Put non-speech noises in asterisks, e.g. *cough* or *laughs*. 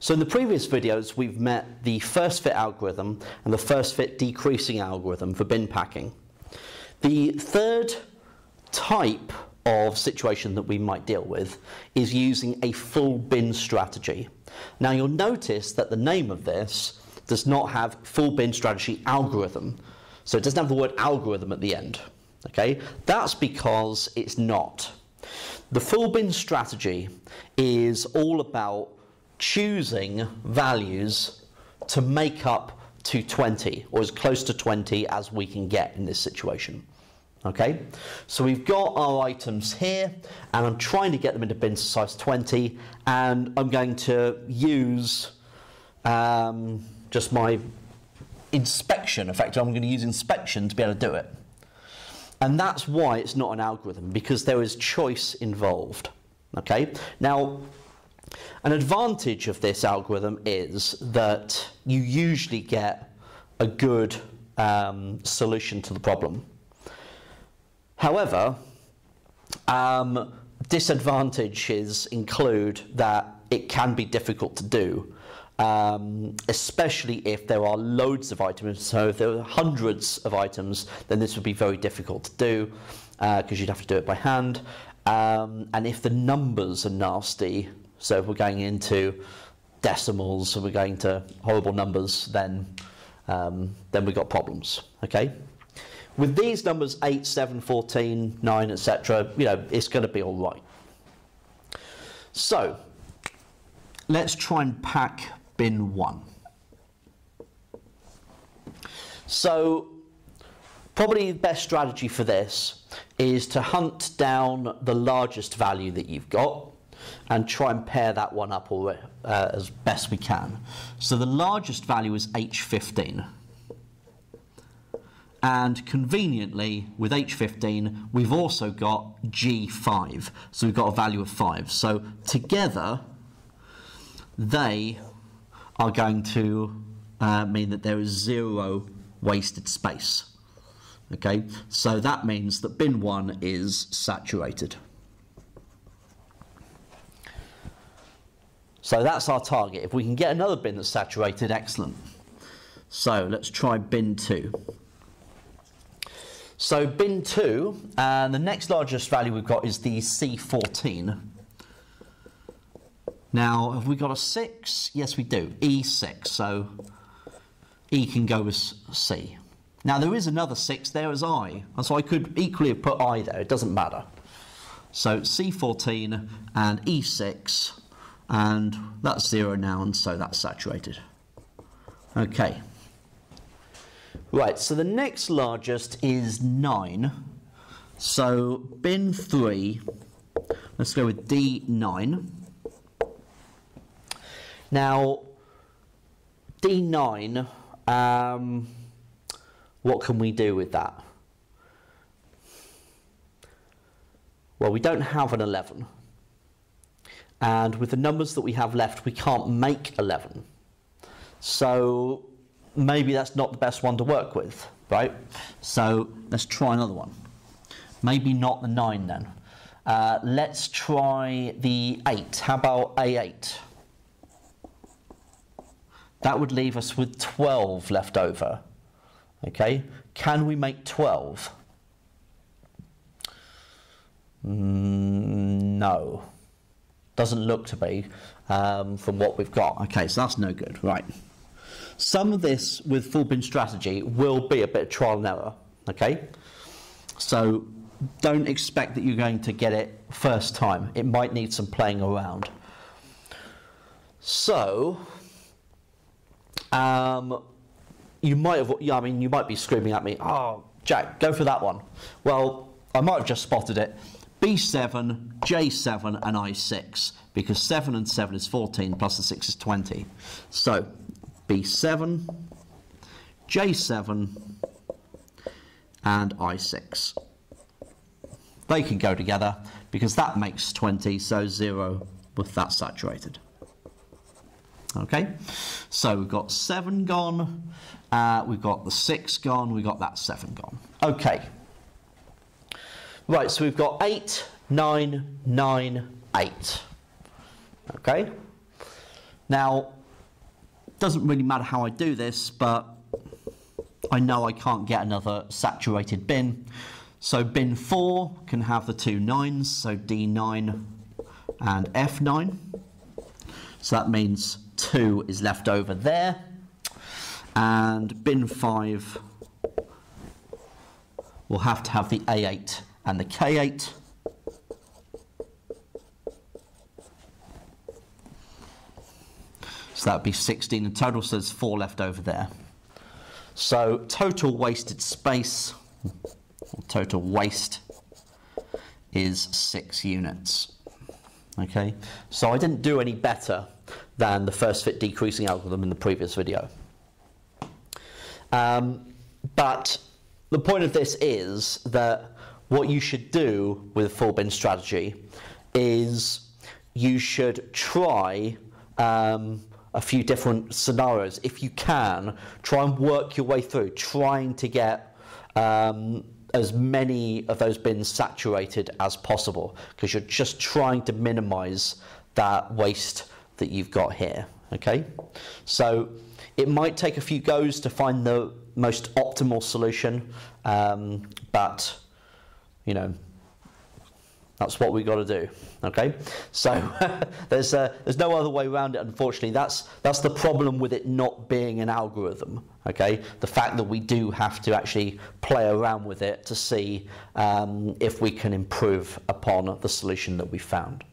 So in the previous videos, we've met the first fit algorithm and the first fit decreasing algorithm for bin packing. The third type of situation that we might deal with is using a full bin strategy. Now you'll notice that the name of this does not have full bin strategy algorithm. So it doesn't have the word algorithm at the end. Okay, that's because it's not. The full bin strategy is all about choosing values to make up to 20 or as close to 20 as we can get in this situation. Okay, so we've got our items here and I'm trying to get them into bin size 20 and I'm going to use um, just my inspection effect. I'm going to use inspection to be able to do it. And that's why it's not an algorithm because there is choice involved. Okay, now an advantage of this algorithm is that you usually get a good um, solution to the problem. However, um, disadvantages include that it can be difficult to do, um, especially if there are loads of items. So if there are hundreds of items, then this would be very difficult to do because uh, you'd have to do it by hand. Um, and if the numbers are nasty, so if we're going into decimals, so we're going to horrible numbers, then um, then we've got problems. Okay. With these numbers 8, 7, 14, 9, etc., you know, it's going to be all right. So, let's try and pack bin 1. So, probably the best strategy for this is to hunt down the largest value that you've got and try and pair that one up uh, as best we can. So the largest value is H15 and conveniently with H15 we've also got G5 so we've got a value of 5 so together they are going to uh, mean that there is zero wasted space. Okay? So that means that bin 1 is saturated so that's our target if we can get another bin that's saturated excellent so let's try bin 2 so bin 2, and the next largest value we've got is the C14. Now, have we got a 6? Yes, we do. E6, so E can go with C. Now, there is another 6 there as I, and so I could equally have put I there. It doesn't matter. So C14 and E6, and that's 0 now, and so that's saturated. Okay. Right, so the next largest is 9. So bin 3, let's go with D9. Now, D9, um, what can we do with that? Well, we don't have an 11. And with the numbers that we have left, we can't make 11. So maybe that's not the best one to work with, right? So let's try another one. Maybe not the 9 then. Uh, let's try the 8. How about A8? That would leave us with 12 left over. Okay, can we make 12? Mm, no. Doesn't look to be um, from what we've got. Okay, so that's no good. Right. Some of this with full bin strategy will be a bit of trial and error, okay? So don't expect that you're going to get it first time. It might need some playing around. So, um, you might have, yeah, I mean, you might be screaming at me, oh, Jack, go for that one. Well, I might have just spotted it. B7, J7 and I6 because 7 and 7 is 14 plus the 6 is 20. So B7, J7 and I6. They can go together because that makes 20, so 0 with that saturated. Okay, so we've got 7 gone, uh, we've got the 6 gone, we've got that 7 gone. Okay, right, so we've got 8, 9, 9, 8. Okay, Now, doesn't really matter how I do this, but I know I can't get another saturated bin. So bin 4 can have the two nines, so D9 and F9. So that means 2 is left over there. And bin 5 will have to have the A8 and the K8. So that would be 16 in total, so there's 4 left over there. So total wasted space, total waste, is 6 units. Okay, so I didn't do any better than the first fit decreasing algorithm in the previous video. Um, but the point of this is that what you should do with a full bin strategy is you should try um, a few different scenarios. If you can, try and work your way through, trying to get um, as many of those bins saturated as possible, because you're just trying to minimize that waste that you've got here. Okay, so it might take a few goes to find the most optimal solution, um, but you know that's what we got to do. Okay, so *laughs* there's uh, there's no other way around it. Unfortunately, that's that's the problem with it not being an algorithm. Okay, the fact that we do have to actually play around with it to see um, if we can improve upon the solution that we found.